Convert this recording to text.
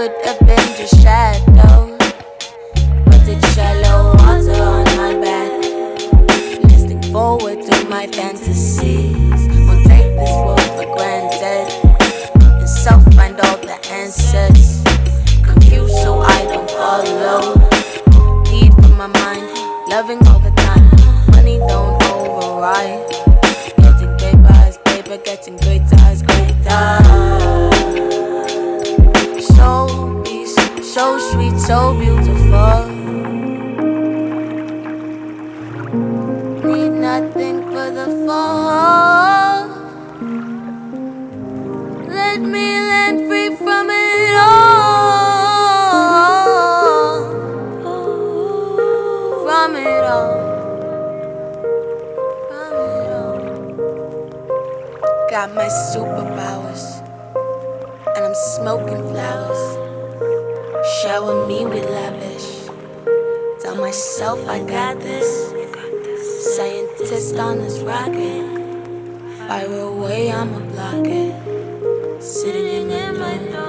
Could have been just shadows, but it's shallow water on my back. Listening forward to my fantasies. Won't take this world for granted. And self find all the answers. Confused so I don't follow. Need from my mind, loving all the time. Money don't override. Getting paper is paper, getting greater is greater. So beautiful. Need nothing for the fall. Let me land free from it all. From it all. From it all. Got my superpowers. And I'm smoking flowers. Shower me with lavish. Tell myself I got this. Scientist on this rocket. Fire away, I'ma block it. Sitting in my dome.